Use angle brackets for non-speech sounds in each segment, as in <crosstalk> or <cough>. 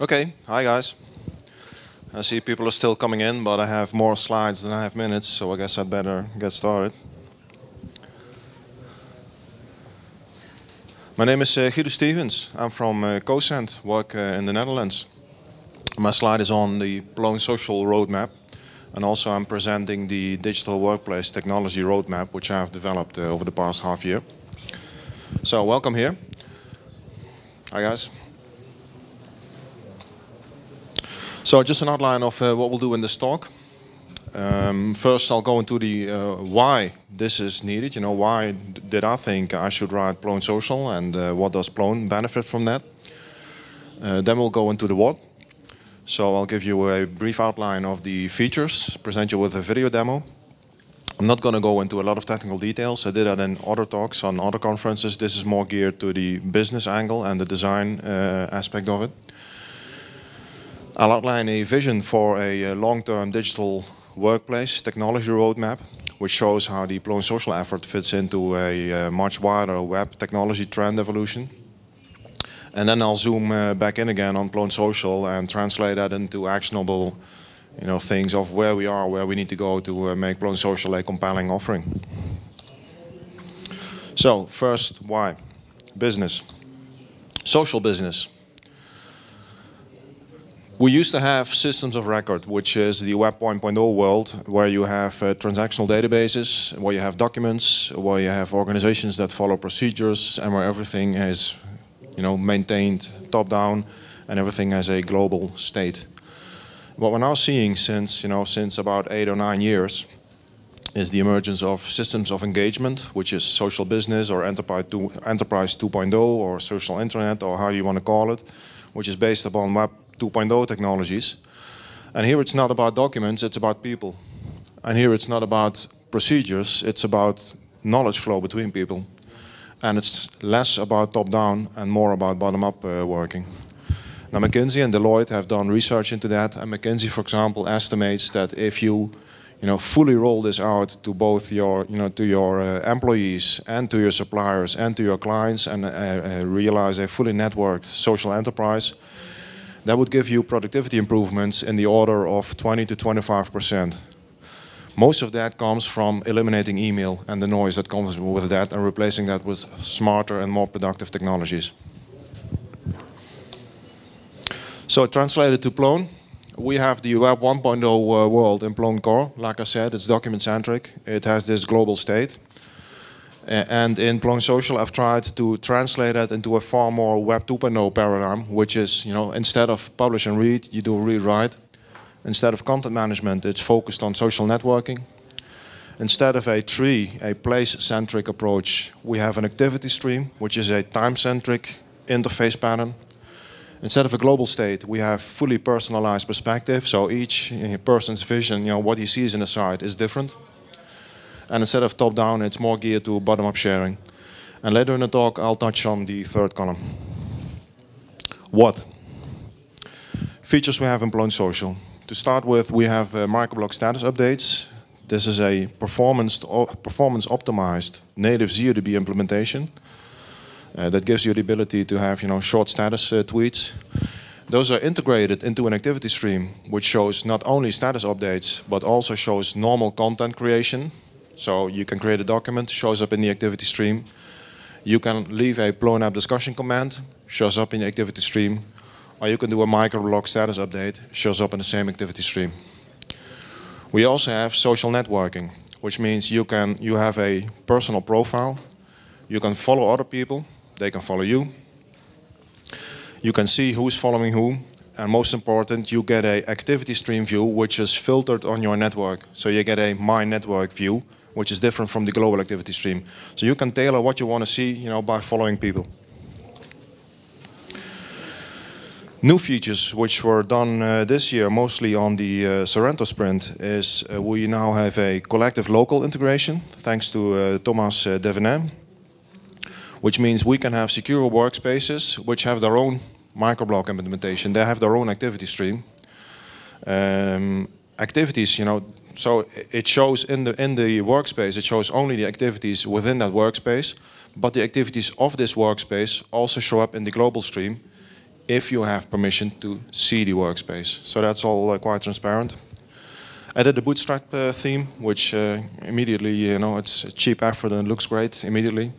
Okay, hi guys. I see people are still coming in, but I have more slides than I have minutes, so I guess I'd better get started. My name is uh, Guido Stevens. I'm from uh, Cosent, work uh, in the Netherlands. My slide is on the Plone Social Roadmap, and also I'm presenting the Digital Workplace Technology Roadmap, which I've developed uh, over the past half year. So welcome here. Hi guys. So just an outline of uh, what we'll do in this talk. Um, first, I'll go into the uh, why this is needed. You know, why did I think I should write Plone Social, and uh, what does Plone benefit from that? Uh, then we'll go into the what. So I'll give you a brief outline of the features, present you with a video demo. I'm not going to go into a lot of technical details. I did that in other talks on other conferences. This is more geared to the business angle and the design uh, aspect of it. I'll outline a vision for a long-term digital workplace technology roadmap, which shows how the Plone social effort fits into a much wider web technology trend evolution. And then I'll zoom uh, back in again on Plone Social and translate that into actionable you know, things of where we are, where we need to go to uh, make Plone Social a compelling offering. So first, why? Business. Social business. We used to have systems of record, which is the Web 1.0 world, where you have uh, transactional databases, where you have documents, where you have organizations that follow procedures, and where everything is, you know, maintained top-down, and everything has a global state. What we're now seeing since, you know, since about eight or nine years is the emergence of systems of engagement, which is social business or enterprise 2.0 or social internet or how you want to call it, which is based upon Web 2.0 technologies. And here it's not about documents, it's about people. And here it's not about procedures, it's about knowledge flow between people. And it's less about top-down and more about bottom-up uh, working. Now McKinsey and Deloitte have done research into that, and McKinsey, for example, estimates that if you you know, fully roll this out to both your, you know, to your uh, employees and to your suppliers and to your clients and uh, uh, realize a fully networked social enterprise, that would give you productivity improvements in the order of 20 to 25%. Most of that comes from eliminating email and the noise that comes with that and replacing that with smarter and more productive technologies. So translated to Plone, we have the Web 1.0 uh, world in Plone Core. Like I said, it's document-centric. It has this global state. And in Plone Social, I've tried to translate that into a far more Web 2.0 paradigm, which is, you know, instead of publish and read, you do read-write. Instead of content management, it's focused on social networking. Instead of a tree, a place-centric approach, we have an activity stream, which is a time-centric interface pattern. Instead of a global state, we have fully personalized perspective. So each person's vision, you know, what he sees in the site is different. And instead of top-down, it's more geared to bottom-up sharing. And later in the talk, I'll touch on the third column. What? Features we have in Plone Social. To start with, we have uh, microblog status updates. This is a performance, performance optimized native ZODB implementation uh, that gives you the ability to have you know, short status uh, tweets. Those are integrated into an activity stream, which shows not only status updates, but also shows normal content creation, so you can create a document, shows up in the activity stream. You can leave a plone.app.discussion command, shows up in the activity stream. Or you can do a microblog status update, shows up in the same activity stream. We also have social networking, which means you can you have a personal profile. You can follow other people, they can follow you. You can see who's following who, and most important, you get a activity stream view, which is filtered on your network. So you get a my network view, which is different from the global activity stream. So you can tailor what you want to see you know, by following people. New features which were done uh, this year, mostly on the uh, Sorrento sprint, is uh, we now have a collective local integration, thanks to uh, Thomas uh, Desvenain, which means we can have secure workspaces which have their own microblog implementation. They have their own activity stream. Um, activities, you know, so it shows in the in the workspace, it shows only the activities within that workspace, but the activities of this workspace also show up in the global stream, if you have permission to see the workspace. So that's all uh, quite transparent. I did the Bootstrap uh, theme, which uh, immediately, you know, it's a cheap effort and looks great immediately.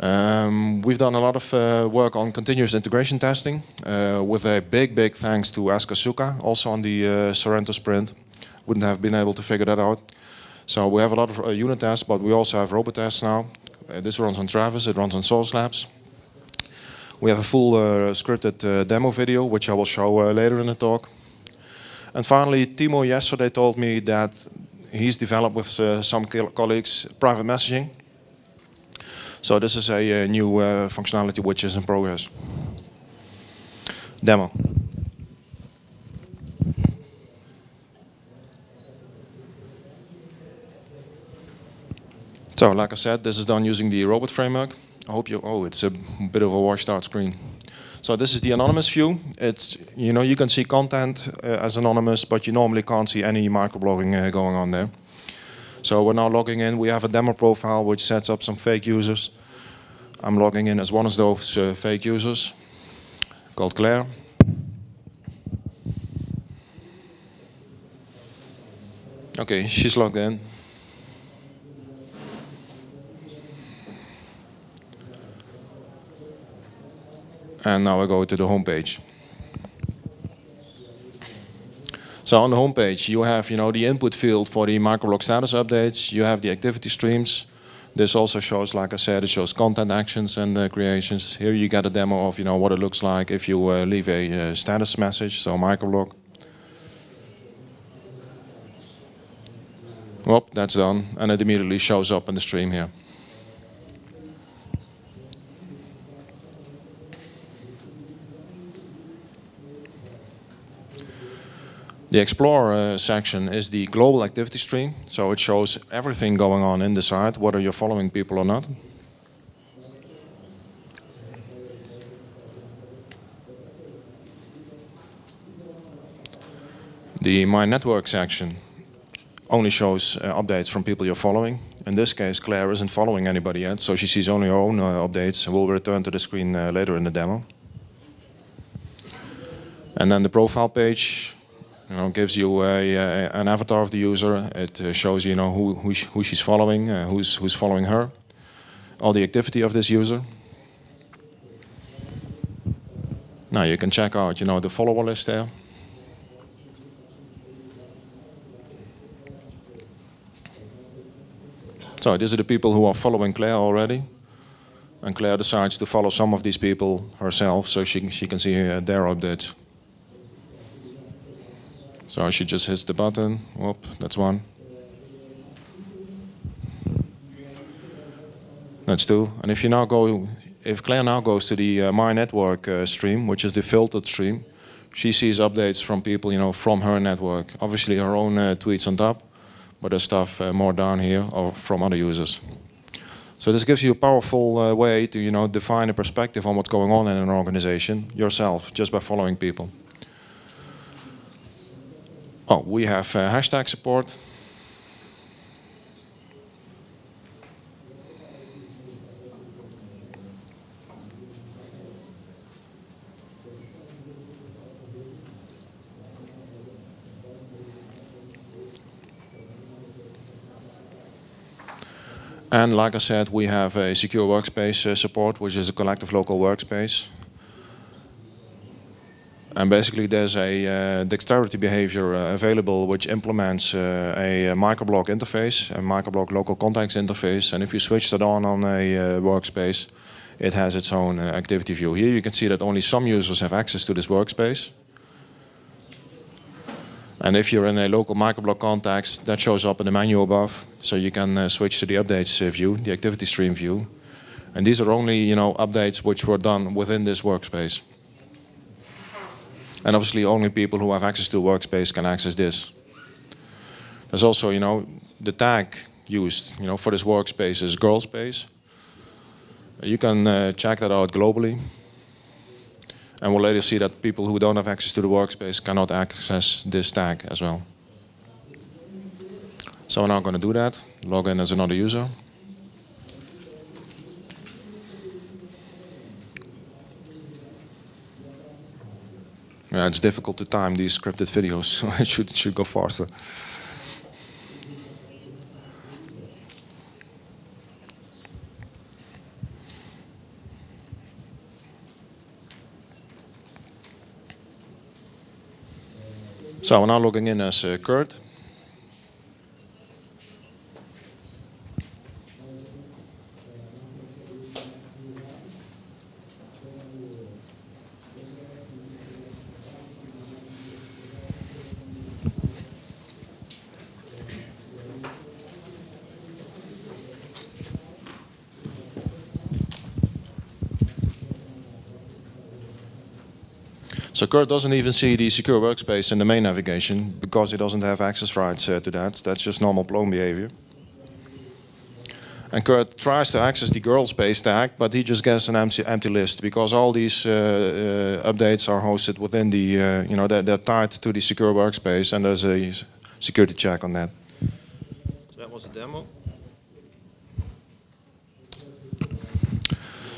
Um, we've done a lot of uh, work on continuous integration testing uh, with a big, big thanks to Asko Soukka, also on the uh, Sorrento sprint. Wouldn't have been able to figure that out. So we have a lot of uh, unit tests, but we also have robot tests now. Uh, this runs on Travis, it runs on Sauce Labs. We have a full uh, scripted demo video, which I will show later in the talk. And finally, Timo yesterday told me that he's developed with some colleagues private messaging. So this is a, new uh, functionality which is in progress. Demo. So, like I said, this is done using the robot framework. I hope you, oh, it's a bit of a washed out screen. So this is the anonymous view. It's, you know, you can see content uh, as anonymous, but you normally can't see any microblogging uh, going on there. So we're now logging in. We have a demo profile which sets up some fake users. I'm logging in as one of those uh, fake users called Claire. Okay, she's logged in. And now I go to the home page. So on the home page, you have you know the input field for the microblog status updates. You have the activity streams. This also shows, like I said, it shows content actions and uh, creations. Here you get a demo of you know what it looks like if you uh, leave a uh, status message, so microblog. Well, that's done, and it immediately shows up in the stream here. The Explore uh, section is the global activity stream, so it shows everything going on in the site, whether you're following people or not. The My Network section only shows uh, updates from people you're following. In this case, Claire isn't following anybody yet, so she sees only her own uh, updates and will return to the screen uh, later in the demo. And then the profile page you know, gives you a, a, an avatar of the user. It uh, shows you know who who, who she's following, uh, who's who's following her, all the activity of this user. Now you can check out you know the follower list there. So these are the people who are following Claire already. And Claire decides to follow some of these people herself so she, she can see uh, their updates. So she just hits the button. Whoop, that's one. That's two. And if you now go, if Claire now goes to the uh, My Network uh, stream, which is the filtered stream, she sees updates from people, you know, from her network. Obviously her own uh, tweets on top, but there's stuff uh, more down here or from other users. So this gives you a powerful uh, way to, you know, define a perspective on what's going on in an organization yourself, just by following people. Oh, we have uh, hashtag support. And like I said, we have a secure workspace uh, support, which is a collective local workspace. And basically there's a uh, dexterity behavior uh, available which implements uh, a microblog interface, a microblog local context interface. And if you switch that on on a uh, workspace, it has its own uh, activity view. Here you can see that only some users have access to this workspace. And if you're in a local microblog context, that shows up in the menu above. So you can uh, switch to the updates view, the activity stream view. And these are only you know, updates which were done within this workspace. And obviously only people who have access to workspace can access this. There's also, you know, the tag used, you know, for this workspace is girl space. You can uh, check that out globally. And we'll later see that people who don't have access to the workspace cannot access this tag as well. So we're now going to do that, log in as another user. Yeah, it's difficult to time these scripted videos, <laughs> so it should, it should go faster. So we're now logging in as uh, Kurt. So Kurt doesn't even see the secure workspace in the main navigation because he doesn't have access rights uh, to that. That's just normal Plone behavior. And Kurt tries to access the girl space tag, but he just gets an empty, empty list because all these uh, uh, updates are hosted within the, uh, you know, they're, they're, tied to the secure workspace and there's a security check on that. So that was a demo.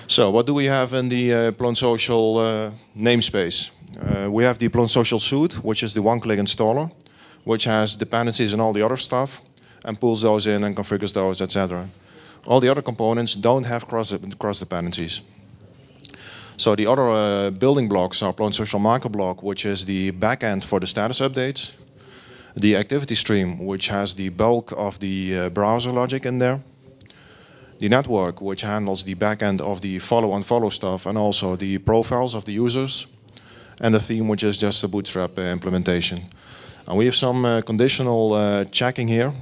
So what do we have in the uh, Plone Social uh, namespace? Uh, we have the Plone Social Suite, which is the one-click installer, which has dependencies and all the other stuff, and pulls those in and configures those, etc. All the other components don't have cross, cross dependencies. So the other uh, building blocks are Plone Social Microblog, which is the backend for the status updates, the activity stream, which has the bulk of the uh, browser logic in there, the network, which handles the backend of the follow-unfollow stuff, and also the profiles of the users, and the theme, which is just a bootstrap uh, implementation. And we have some uh, conditional uh, checking here.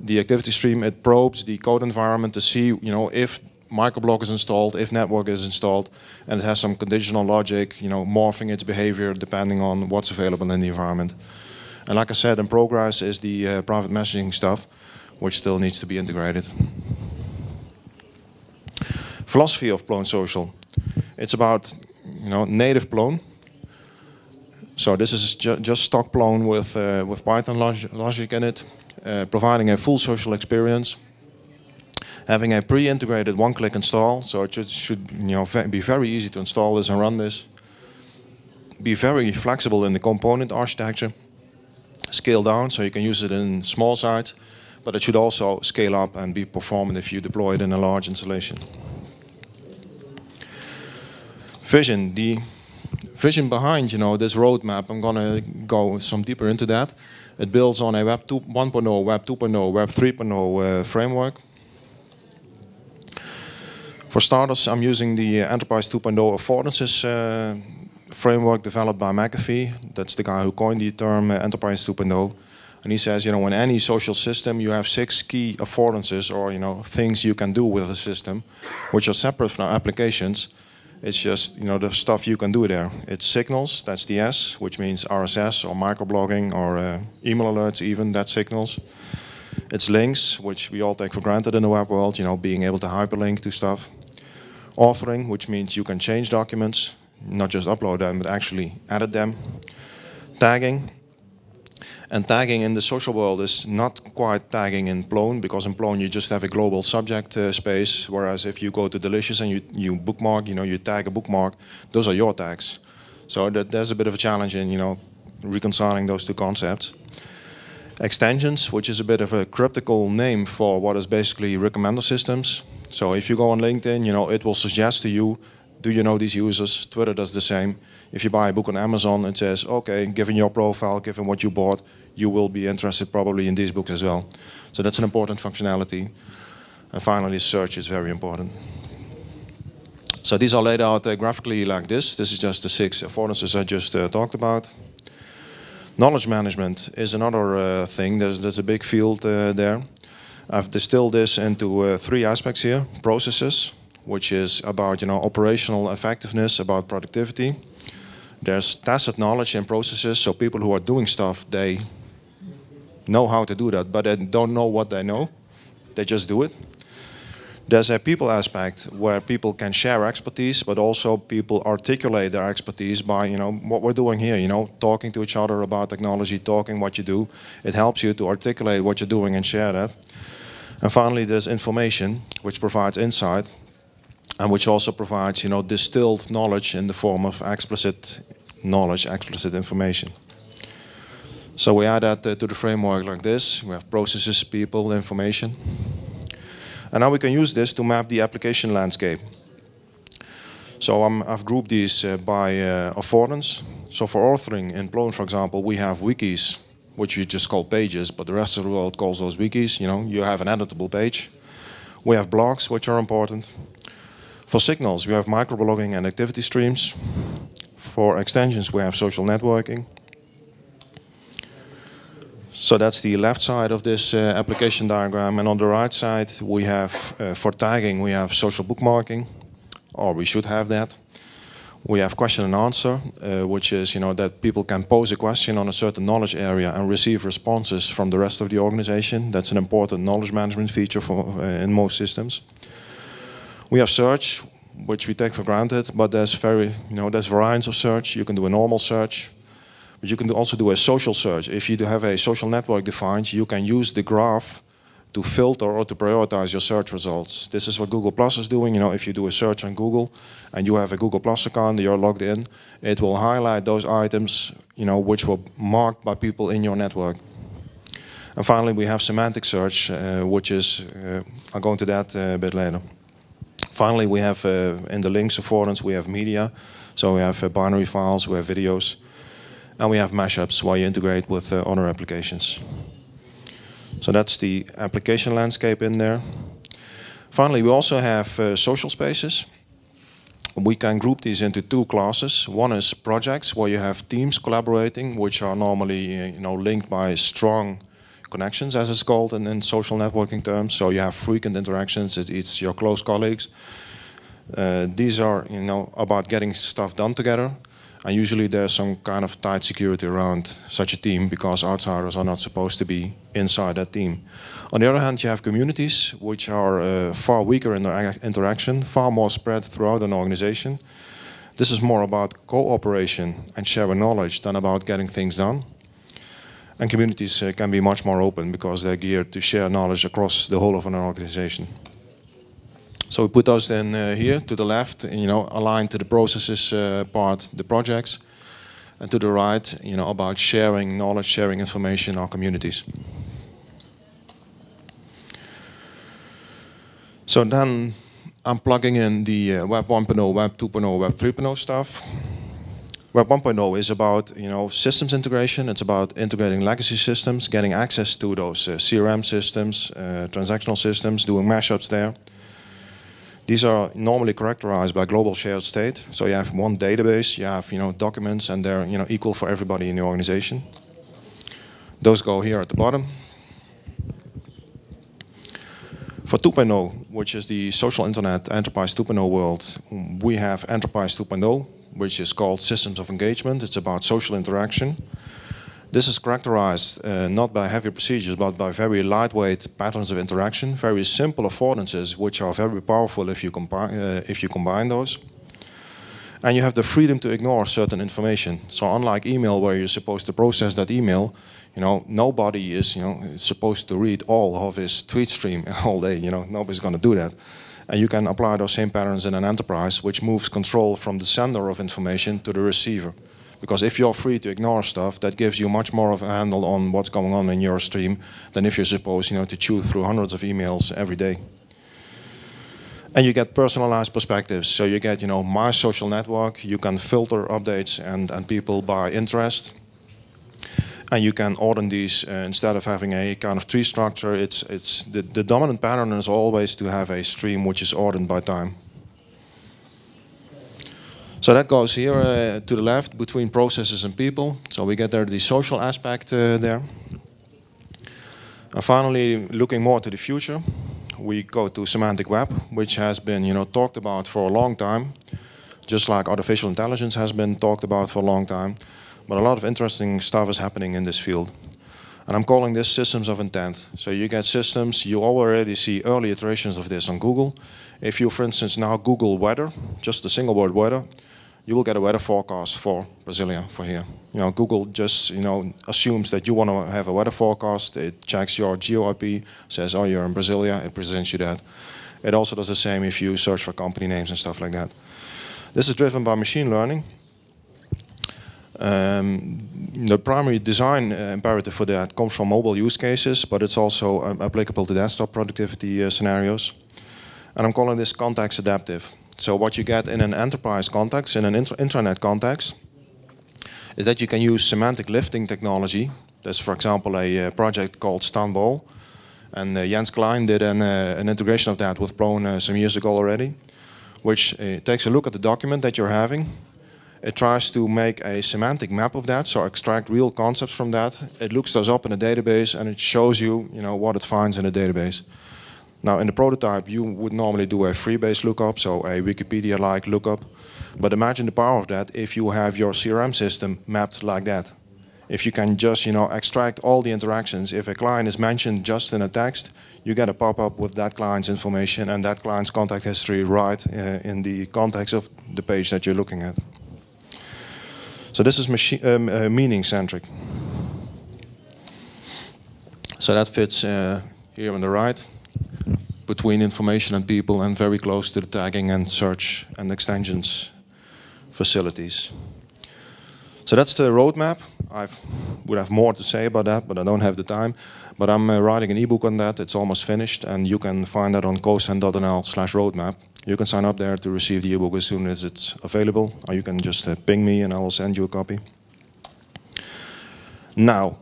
The activity stream, it probes the code environment to see you know, if microblog is installed, if network is installed, and it has some conditional logic, you know, morphing its behavior depending on what's available in the environment. And like I said, in progress is the uh, private messaging stuff, which still needs to be integrated. Philosophy of Plone Social. It's about you know, native Plone, so this is ju just stock Plone with, uh, with Python log logic in it, uh, providing a full social experience, having a pre-integrated one-click install, so it should, should you know, be very easy to install this and run this, be very flexible in the component architecture, scale down so you can use it in small sites, but it should also scale up and be performant if you deploy it in a large installation. Vision, the vision behind you know this roadmap. I'm gonna go some deeper into that. It builds on a Web 1.0, Web 2.0, Web 3.0 uh, framework. For starters, I'm using the Enterprise 2.0 affordances uh, framework developed by McAfee. That's the guy who coined the term uh, Enterprise 2.0. And he says, you know, in any social system, you have six key affordances or, you know, things you can do with a system, which are separate from applications. It's just you know the stuff you can do there. It's signals, that's the S, which means RSS or microblogging or uh, email alerts even, that's signals. It's links, which we all take for granted in the web world, you know, being able to hyperlink to stuff. Authoring, which means you can change documents, not just upload them, but actually edit them. Tagging, and tagging in the social world is not quite tagging in Plone, because in Plone you just have a global subject uh, space, whereas if you go to Delicious and you, you bookmark, you know, you tag a bookmark, those are your tags. So that, there's a bit of a challenge in, you know, reconciling those two concepts. Extensions, which is a bit of a cryptical name for what is basically recommender systems. So if you go on LinkedIn, you know, it will suggest to you, do you know these users? Twitter does the same. If you buy a book on Amazon, it says, okay, given your profile, given what you bought, you will be interested probably in these books as well. So that's an important functionality. And finally, search is very important. So these are laid out uh, graphically like this. This is just the six affordances I just uh, talked about. Knowledge management is another uh, thing. There's, there's a big field uh, there. I've distilled this into uh, three aspects here. Processes, which is about you know operational effectiveness, about productivity. There's tacit knowledge and processes, so people who are doing stuff, they know how to do that, but they don't know what they know. They just do it. There's a people aspect where people can share expertise, but also people articulate their expertise by, you know, what we're doing here, you know, talking to each other about technology, talking what you do. It helps you to articulate what you're doing and share that. And finally, there's information, which provides insight, and which also provides, you know, distilled knowledge in the form of explicit knowledge, explicit information. So we add that uh, to the framework like this. We have processes, people, information. And now we can use this to map the application landscape. So i have grouped these uh, by uh, affordance. So for authoring in Plone, for example, we have wikis, which we just call pages, but the rest of the world calls those wikis. You know, you have an editable page. We have blogs, which are important. For signals, we have microblogging and activity streams. For extensions, we have social networking. So that's the left side of this uh, application diagram. And on the right side, we have, uh, for tagging, we have social bookmarking, or we should have that. We have question and answer, uh, which is you know that people can pose a question on a certain knowledge area and receive responses from the rest of the organization. That's an important knowledge management feature for, uh, in most systems. We have search, which we take for granted, but there's very you know there's variants of search. You can do a normal search, but you can also do a social search. If you have a social network defined, you can use the graph to filter or to prioritize your search results. This is what Google Plus is doing. You know, if you do a search on Google and you have a Google Plus account, you're logged in, it will highlight those items, you know, which were marked by people in your network. And finally, we have semantic search, uh, which is, uh, I'll go into that uh, a bit later. Finally, we have uh, in the links affordance, we have media. So we have uh, binary files, we have videos, and we have mashups where you integrate with uh, other applications. So that's the application landscape in there. Finally, we also have uh, social spaces. We can group these into two classes. One is projects where you have teams collaborating, which are normally uh, you know, linked by strong connections, as it's called in, in social networking terms. So you have frequent interactions, it, it's your close colleagues. Uh, these are you know, about getting stuff done together. And usually there's some kind of tight security around such a team because outsiders are not supposed to be inside that team. On the other hand, you have communities which are uh, far weaker in their interaction, far more spread throughout an organization. This is more about cooperation and sharing knowledge than about getting things done. And communities uh, can be much more open because they're geared to share knowledge across the whole of an organization. So we put those then uh, here to the left, you know, aligned to the processes uh, part, the projects, and to the right, you know, about sharing knowledge, sharing information in our communities. So then I'm plugging in the uh, Web 1.0, Web 2.0, Web 3.0 stuff. Web 1.0 is about you know systems integration. It's about integrating legacy systems, getting access to those uh, CRM systems, uh, transactional systems, doing mashups there. These are normally characterized by global shared state. So you have one database, you have you know documents, and they're you know equal for everybody in the organization. Those go here at the bottom. For 2.0, which is the social internet enterprise 2.0 world, we have enterprise 2.0, which is called systems of engagement. It's about social interaction. This is characterized uh, not by heavy procedures, but by very lightweight patterns of interaction, very simple affordances, which are very powerful if you, uh, if you combine those. And you have the freedom to ignore certain information. So unlike email, where you're supposed to process that email, you know, nobody is, you know, supposed to read all of his tweet stream <laughs> all day. You know, nobody's going to do that. And you can apply those same patterns in an enterprise, which moves control from the sender of information to the receiver. Because if you're free to ignore stuff, that gives you much more of a handle on what's going on in your stream than if you're supposed you know, to chew through hundreds of emails every day. And you get personalized perspectives. So you get, you know, my social network. You can filter updates and, and people by interest. And you can order these uh, instead of having a kind of tree structure. It's, it's the, the dominant pattern is always to have a stream which is ordered by time. So that goes here uh, to the left between processes and people. So we get there the social aspect uh, there. And finally, looking more to the future, we go to semantic web, which has been you know talked about for a long time, just like artificial intelligence has been talked about for a long time. But a lot of interesting stuff is happening in this field. And I'm calling this systems of intent. So you get systems, you already see early iterations of this on Google. If you, for instance, now Google weather, just the single word weather, you will get a weather forecast for Brasilia for here. You know, Google just you know assumes that you want to have a weather forecast. It checks your geo IP, says, "Oh, you're in Brasilia." It presents you that. It also does the same if you search for company names and stuff like that. This is driven by machine learning. Um, the primary design uh, imperative for that comes from mobile use cases, but it's also um, applicable to desktop productivity uh, scenarios. And I'm calling this context adaptive. So what you get in an enterprise context, in an intranet context, is that you can use semantic lifting technology. There's, for example, a uh, project called Stanbol, and uh, Jens Klein did an, uh, an, integration of that with Plone uh, some years ago already, which uh, takes a look at the document that you're having. It tries to make a semantic map of that, so extract real concepts from that. It looks those up in a database, and it shows you, you know, what it finds in the database. Now, in the prototype, you would normally do a freebase lookup, so a Wikipedia-like lookup. But imagine the power of that if you have your CRM system mapped like that. If you can just, you know, extract all the interactions. If a client is mentioned just in a text, you get a pop-up with that client's information and that client's contact history right uh, in the context of the page that you're looking at. So this is um, uh, meaning-centric. So that fits uh, here on the right between information and people and very close to the tagging and search and extensions facilities. So that's the roadmap. I would have more to say about that, but I don't have the time. But I'm uh, writing an ebook on that. It's almost finished, and you can find that on cosent.nl slash roadmap. You can sign up there to receive the ebook as soon as it's available, or you can just uh, ping me and I will send you a copy. Now,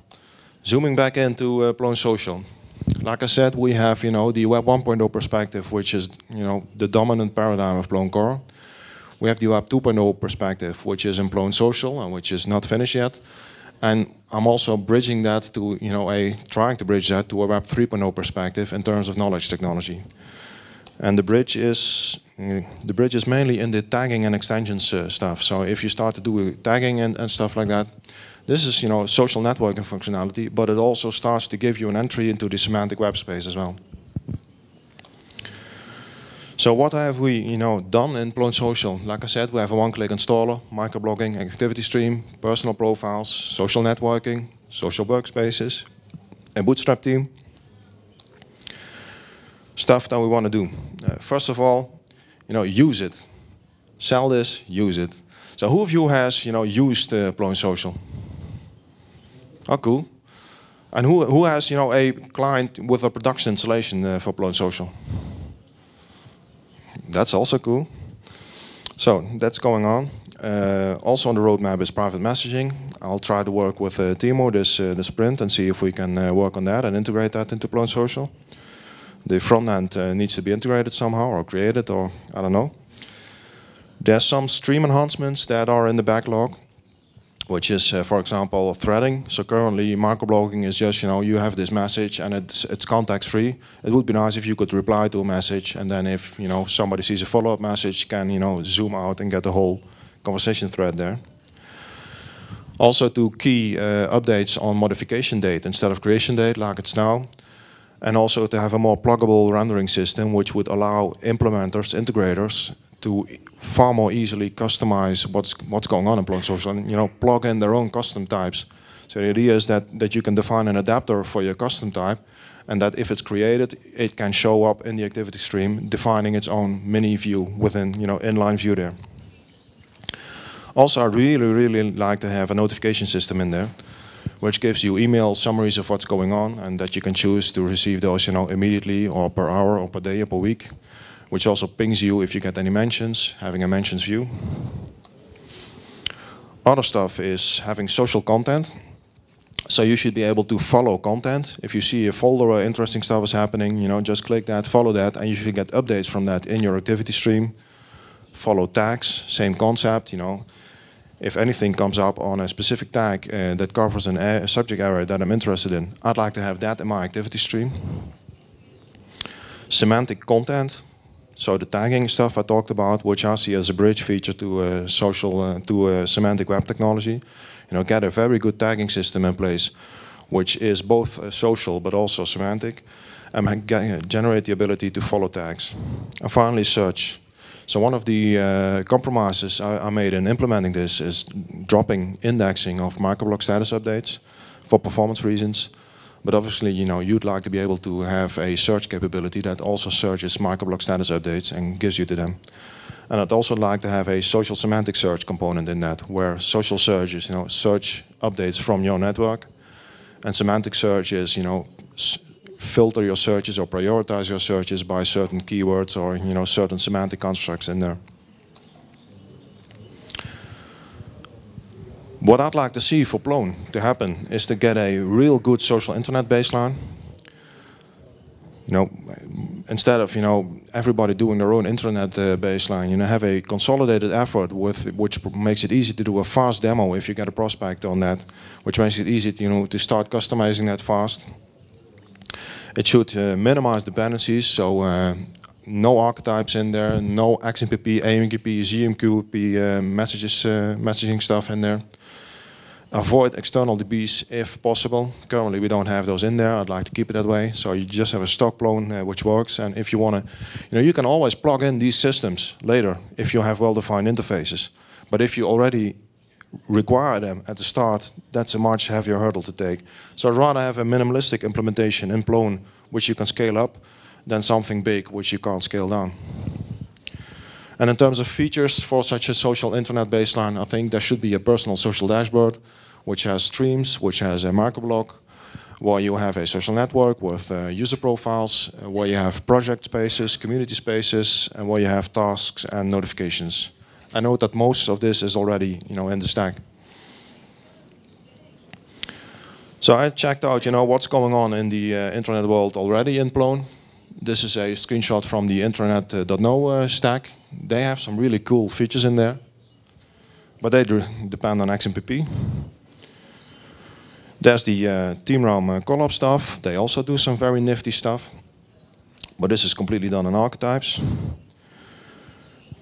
zooming back into uh, Plone Social like I said, we have you know the Web 1.0 perspective, which is you know the dominant paradigm of Plone Core. We have the Web 2.0 perspective, which is in Plone Social and which is not finished yet. And I'm also bridging that to you know a trying to bridge that to a Web 3.0 perspective in terms of knowledge technology. And the bridge is uh, the bridge is mainly in the tagging and extensions uh, stuff. So if you start to do tagging and, and stuff like that, this is, you know, social networking functionality, but it also starts to give you an entry into the semantic web space as well. So what have we, you know, done in Plone Social? Like I said, we have a one-click installer, microblogging, activity stream, personal profiles, social networking, social workspaces, a bootstrap team. Stuff that we want to do. Uh, first of all, you know, use it. Sell this, use it. So who of you has, you know, used uh, Plone Social? Oh, cool. And who, who has, you know, a client with a production installation uh, for Plone Social? That's also cool. So that's going on. Uh, also on the roadmap is private messaging. I'll try to work with uh, Timo this, uh, sprint and see if we can uh, work on that and integrate that into Plone Social. The front end needs to be integrated somehow or created or I don't know. There's some stream enhancements that are in the backlog which is, uh, for example, threading. So currently, microblogging is just, you know, you have this message and it's, it's context-free. It would be nice if you could reply to a message, and then if, you know, somebody sees a follow-up message, can, you know, zoom out and get the whole conversation thread there. Also to key uh, updates on modification date instead of creation date, like it's now. And also to have a more pluggable rendering system, which would allow implementers, integrators, to far more easily customize what's what's going on in Plone Social and you know plug in their own custom types. So the idea is that that you can define an adapter for your custom type, and that if it's created, it can show up in the activity stream, defining its own mini view within you know inline view there. Also, I really really like to have a notification system in there, which gives you email summaries of what's going on, and that you can choose to receive those you know immediately or per hour or per day or per week which also pings you if you get any mentions, having a mentions view. Other stuff is having social content. So you should be able to follow content. If you see a folder where interesting stuff is happening, you know, just click that, follow that, and you should get updates from that in your activity stream. Follow tags, same concept, you know. If anything comes up on a specific tag uh, that covers an a subject area that I'm interested in, I'd like to have that in my activity stream. Semantic content, so the tagging stuff I talked about, which I see as a bridge feature to uh, social, uh, to uh, semantic web technology, you know, get a very good tagging system in place, which is both uh, social but also semantic, and generate the ability to follow tags. And finally, search. So one of the compromises I, I, made in implementing this is dropping indexing of microblog status updates for performance reasons. But obviously, you know, you'd like to be able to have a search capability that also searches microblog status updates and gives you to them. And I'd also like to have a social semantic search component in that, where social search is, you know, search updates from your network, and semantic search is, you know, filter your searches or prioritize your searches by certain keywords or, you know, certain semantic constructs in there. What I'd like to see for Plone to happen is to get a real good social internet baseline you know, instead of you know everybody doing their own internet uh, baseline, you know, have a consolidated effort with which makes it easy to do a fast demo if you get a prospect on that, which makes it easy to, you know to start customizing that fast. It should uh, minimize dependencies, so uh, no archetypes in there, no XMPP, AMQP, ZMQP uh, messages, uh, messaging stuff in there. Avoid external DBs if possible. Currently we don't have those in there. I'd like to keep it that way. So you just have a stock Plone uh, which works. And if you want to, you know, you can always plug in these systems later if you have well-defined interfaces. But if you already require them at the start, that's a much heavier hurdle to take. So I'd rather have a minimalistic implementation in Plone which you can scale up than something big which you can't scale down. And in terms of features for such a social internet baseline, I think there should be a personal social dashboard which has streams, which has a microblog, where you have a social network with uh, user profiles, uh, where you have project spaces, community spaces, and where you have tasks and notifications. I know that most of this is already you know, in the stack. So I checked out you know, what's going on in the uh, internet world already in Plone. This is a screenshot from the intranett.no uh, stack. They have some really cool features in there, but they depend on XMPP. There's the uh, Teamrealm uh, Collab stuff. They also do some very nifty stuff. But this is completely done in archetypes.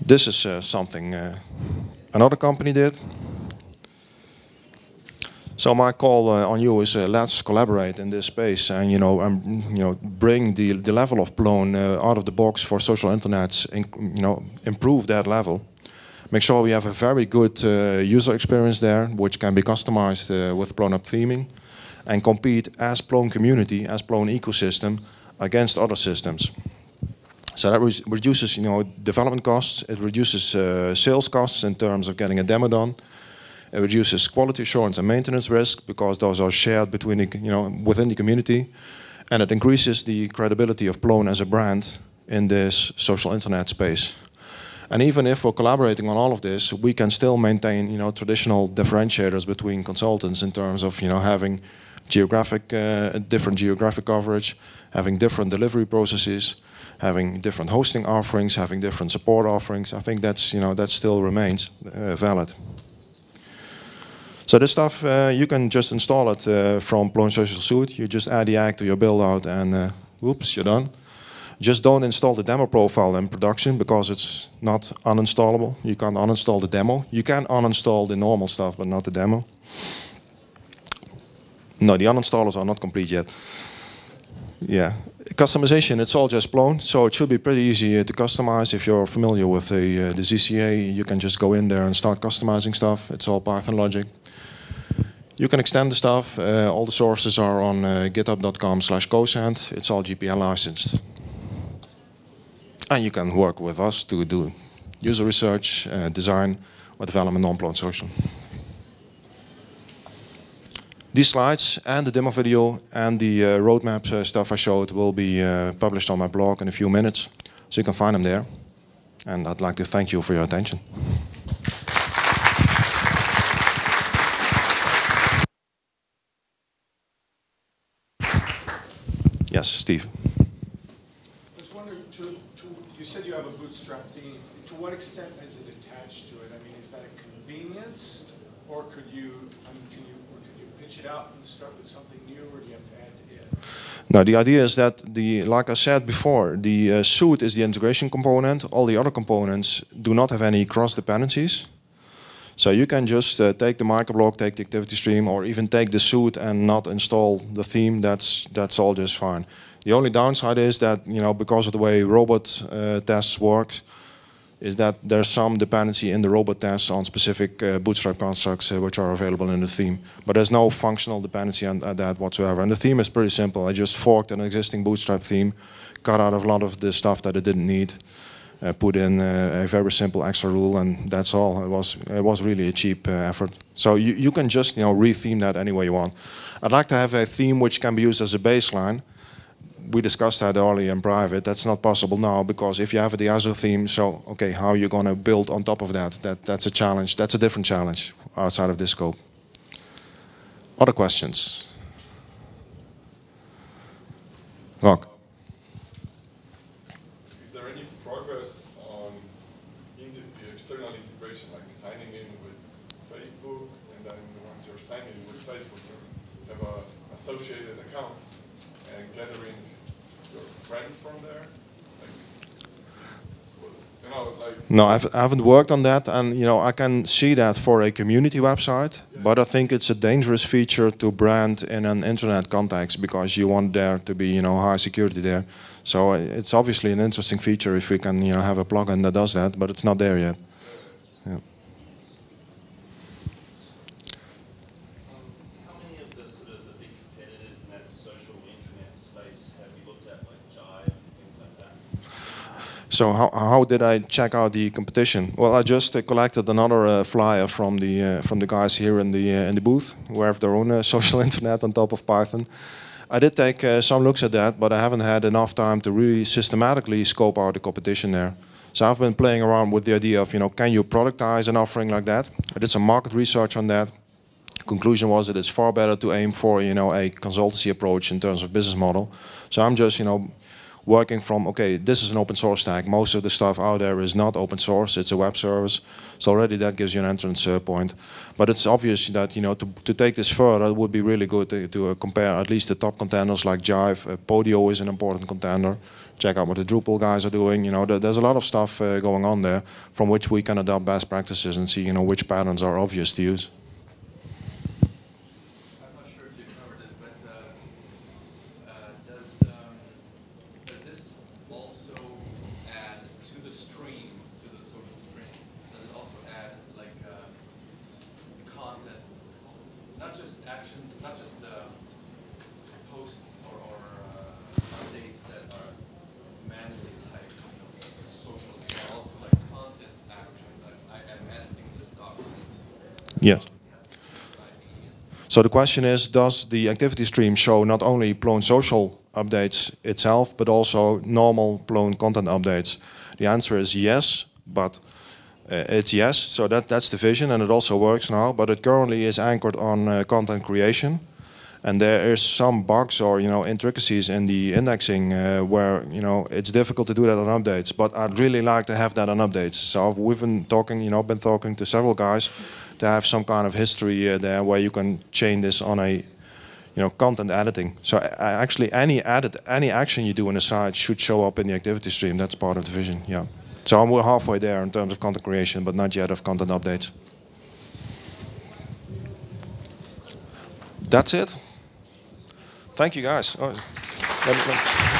This is uh, something uh, another company did. So my call uh, on you is uh, let's collaborate in this space and you know and you know bring the the level of Plone uh, out of the box for social internets. you know improve that level make sure we have a very good uh, user experience there, which can be customized uh, with plone.app.theming, and compete as Plone community, as Plone ecosystem, against other systems. So that re reduces, you know, development costs. It reduces uh, sales costs in terms of getting a demo done. It reduces quality assurance and maintenance risk because those are shared between, the, you know, within the community, and it increases the credibility of Plone as a brand in this social internet space. And even if we're collaborating on all of this, we can still maintain, you know, traditional differentiators between consultants in terms of, you know, having geographic, uh, different geographic coverage, having different delivery processes, having different hosting offerings, having different support offerings. I think that's, you know, that still remains uh, valid. So this stuff, uh, you can just install it uh, from Plone Social Suite. You just add the egg to your buildout and, uh, oops, you're done. Just don't install the demo profile in production because it's not uninstallable. You can't uninstall the demo. You can uninstall the normal stuff, but not the demo. No, the uninstallers are not complete yet. Yeah, customization, it's all just Plone, so it should be pretty easy uh, to customize. If you're familiar with the, uh, the ZCA, you can just go in there and start customizing stuff. It's all Python logic. You can extend the stuff. Uh, all the sources are on uh, github.com slash cosent. It's all GPL licensed. And you can work with us to do user research, uh, design, or development non-Plone social. These slides and the demo video and the uh, roadmap uh, stuff I showed will be uh, published on my blog in a few minutes, so you can find them there. And I'd like to thank you for your attention. Yes, Steve. I was wondering, to, to, you said you have a bootstrap theme. To what extent is it attached to it? I mean, is that a convenience, or could you, I mean, can you, or could you pitch it out and start with something new, or do you have to add it? No, the idea is that the, like I said before, the uh, suite is the integration component. All the other components do not have any cross dependencies. So you can just uh, take the microblog, take the activity stream, or even take the suit and not install the theme. That's that's all just fine. The only downside is that you know because of the way robot uh, tests work, is that there's some dependency in the robot tests on specific uh, bootstrap constructs uh, which are available in the theme. But there's no functional dependency on that whatsoever. And the theme is pretty simple. I just forked an existing bootstrap theme, cut out a lot of the stuff that it didn't need, uh, put in uh, a very simple extra rule, and that's all. It was it was really a cheap uh, effort. So you, you can just you know retheme that any way you want. I'd like to have a theme which can be used as a baseline. We discussed that earlier in private. That's not possible now because if you have a Diazo theme, so okay, how are you going to build on top of that? That that's a challenge. That's a different challenge outside of this scope. Other questions? Rock. Is there any progress on the external integration, like signing in with Facebook, and then once you're signing in with Facebook, you have an associated account, and gathering your friends from there? you know, like no, I've, I haven't worked on that, and you know I can see that for a community website, yeah. but I think it's a dangerous feature to brand in an internet context because you want there to be you know high security there. So uh, it's obviously an interesting feature if we can you know have a plugin that does that, but it's not there yet. So how, how did I check out the competition? Well, I just uh, collected another uh, flyer from the uh, from the guys here in the uh, in the booth, who have their own uh, <laughs> social internet on top of Python. I did take uh, some looks at that, but I haven't had enough time to really systematically scope out the competition there. So I've been playing around with the idea of, you know, can you productize an offering like that? I did some market research on that. Conclusion was that it's far better to aim for, you know, a consultancy approach in terms of business model. So I'm just, you know, working from, okay, this is an open source stack. Most of the stuff out there is not open source. It's a web service. So already that gives you an entrance uh, point. But it's obvious that, you know, to, to take this further, it would be really good to, to uh, compare at least the top contenders like Jive. Uh, Podio is an important contender. Check out what the Drupal guys are doing. You know, there's a lot of stuff uh, going on there from which we can adopt best practices and see, you know, which patterns are obvious to use. Yes. So the question is, does the activity stream show not only Plone social updates itself, but also normal Plone content updates? The answer is yes, but uh, it's yes. So that, that's the vision, and it also works now, but it currently is anchored on uh, content creation. And there is some bugs or you know intricacies in the indexing uh, where you know it's difficult to do that on updates. But I'd really like to have that on updates. So we've been talking, you know, been talking to several guys to have some kind of history uh, there where you can chain this on a you know content editing. So actually any edit any action you do on the site should show up in the activity stream. That's part of the vision. Yeah. So we're halfway there in terms of content creation, but not yet of content updates. That's it. Thank you guys. Oh,